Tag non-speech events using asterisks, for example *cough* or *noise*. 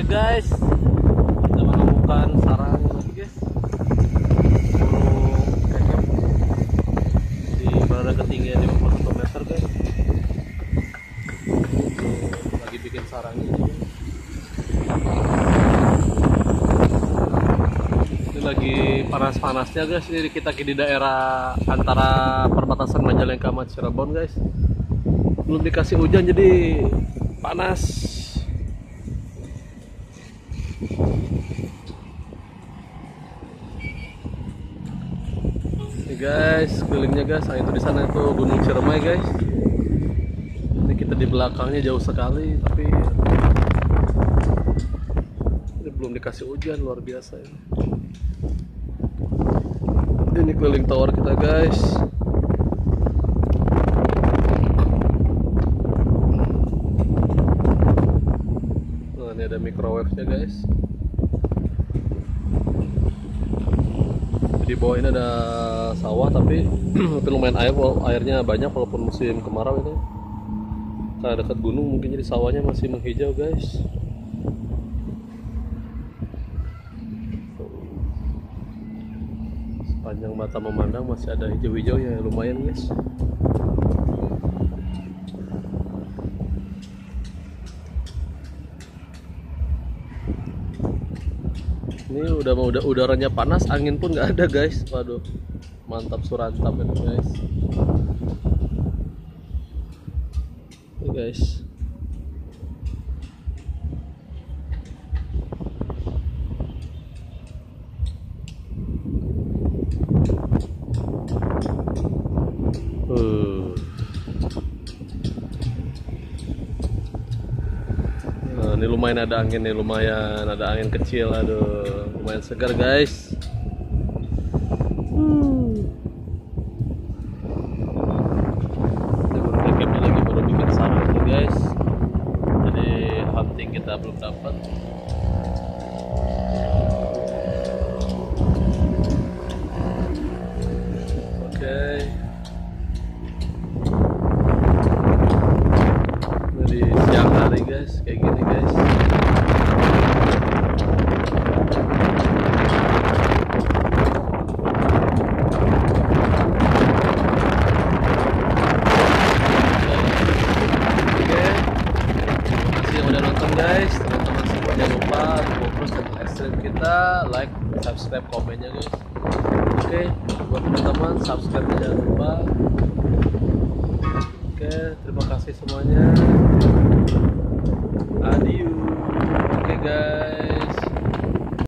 Oke guys, kita menemukan sarang lagi guys. Burung kekep di berada ketinggian 51 meter guys. Lagi bikin sarangnya. Ini lagi panas-panasnya guys. Ini kita di daerah antara perbatasan Majalengka sama Cirebon guys. Belum dikasih hujan jadi panas. Ini guys, kelilingnya guys, nah itu di sana itu Gunung Ciremai guys. Ini kita di belakangnya jauh sekali, tapi ini belum dikasih hujan luar biasa ini. Ini keliling tower kita guys. Nah, ini ada microwave-nya guys. Di bawah ini ada sawah tapi *clears throat* tapi lumayan air airnya banyak walaupun musim kemarau ini karena dekat gunung mungkin jadi sawahnya masih menghijau guys. Sepanjang mata memandang masih ada hijau-hijau ya lumayan guys ini udah mau udah udaranya panas angin pun nggak ada guys. Waduh mantap surantap ini guys. Ini guys. Uh. Nah, ini lumayan ada angin nih, lumayan ada angin kecil, aduh, lumayan segar guys. Guys, kayak gini guys. Oke, terima kasih yang udah nonton guys. Teman-teman terus ekstrim kita, like, subscribe, komennya guys. Oke, buat teman-teman subscribe jangan lupa. Oke, terima kasih semuanya.